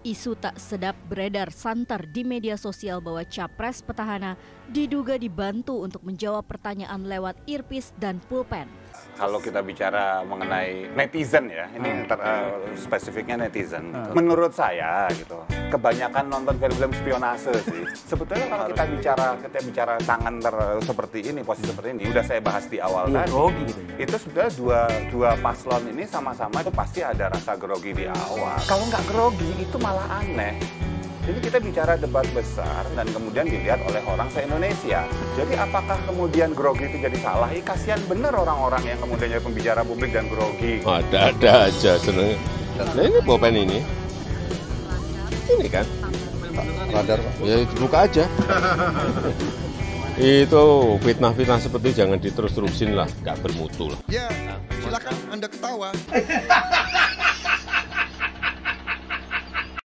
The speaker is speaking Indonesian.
Isu tak sedap beredar santer di media sosial bahwa capres petahana diduga dibantu untuk menjawab pertanyaan lewat earpiece dan pulpen. Kalau kita bicara mengenai netizen ya, ini ter, uh, spesifiknya netizen. Menurut saya gitu, kebanyakan nonton film-film spionase sih. Sebetulnya kalau kita bicara kita bicara tangan ter, seperti ini, posisi seperti ini, udah saya bahas di awal Iya, tadi. grogi gitu ya. Itu sebetulnya dua dua paslon ini sama-sama itu pasti ada rasa grogi di awal. Kalau nggak grogi itu malah aneh. Jadi kita bicara debat besar dan kemudian dilihat oleh orang se-Indonesia. Jadi apakah kemudian grogi itu jadi salah? Ih, kasihan bener orang-orang yang kemudian jadi pembicara publik dan grogi. Ada-ada aja seneng. Nah ini pulpen ini. Ini kan. radar. Ya buka aja. Itu fitnah-fitnah seperti jangan diterus-terusin lah, nggak bermutu lah. Ya, silakan Anda ketawa.